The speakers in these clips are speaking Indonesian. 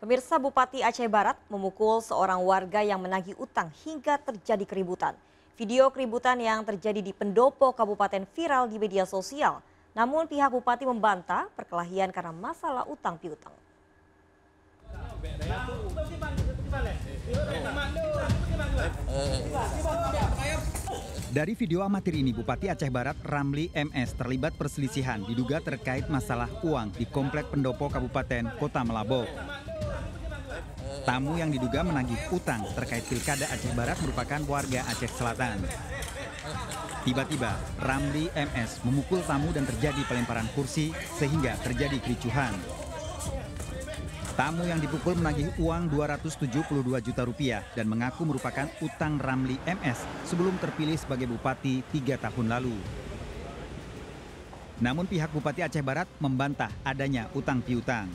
Pemirsa Bupati Aceh Barat memukul seorang warga yang menagih utang hingga terjadi keributan. Video keributan yang terjadi di pendopo kabupaten viral di media sosial. Namun pihak bupati membantah perkelahian karena masalah utang piutang. Dari video amatir ini, Bupati Aceh Barat Ramli MS terlibat perselisihan diduga terkait masalah uang di Komplek Pendopo Kabupaten Kota Melabo. Tamu yang diduga menagih utang terkait Pilkada Aceh Barat merupakan warga Aceh Selatan. Tiba-tiba, Ramli MS memukul tamu dan terjadi pelemparan kursi sehingga terjadi kericuhan. Tamu yang dipukul menagih uang 272 juta rupiah dan mengaku merupakan utang Ramli MS sebelum terpilih sebagai bupati tiga tahun lalu. Namun pihak Bupati Aceh Barat membantah adanya utang piutang.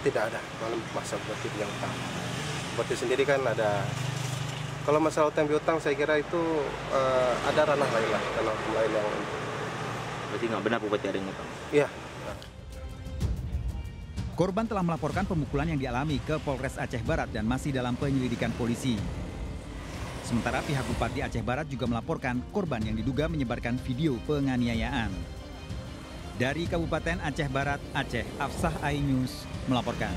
Tidak ada dalam masa bupati yang utang. Bupati sendiri kan ada, kalau masalah utang piutang saya kira itu uh, ada ranah lain lah, ranah lain yang... Berarti nggak benar bupati ada yang utang? Iya, Korban telah melaporkan pemukulan yang dialami ke Polres Aceh Barat dan masih dalam penyelidikan polisi. Sementara pihak Bupati Aceh Barat juga melaporkan korban yang diduga menyebarkan video penganiayaan. Dari Kabupaten Aceh Barat, Aceh, Afsah Ainews melaporkan.